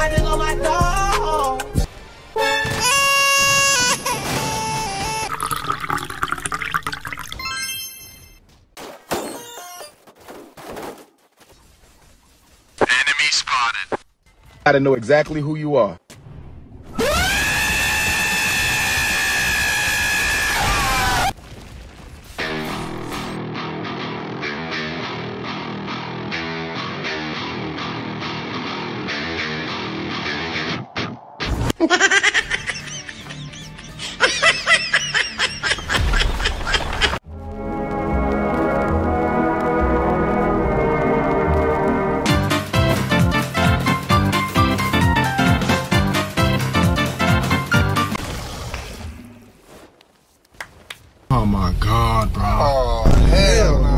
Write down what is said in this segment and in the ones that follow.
I just on my dog. Enemy spotted. I Gotta know exactly who you are. Oh my god, bro. Oh, hell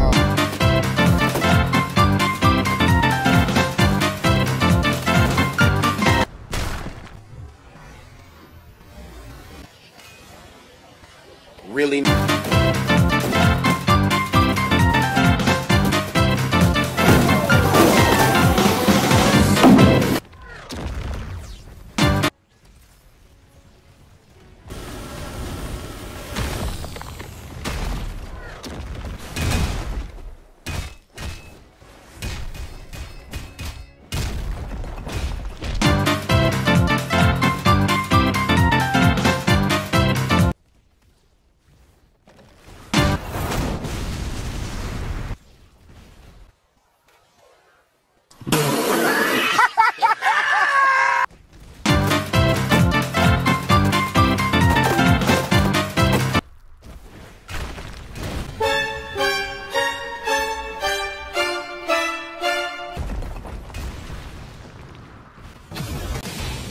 Really?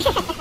Ha ha ha!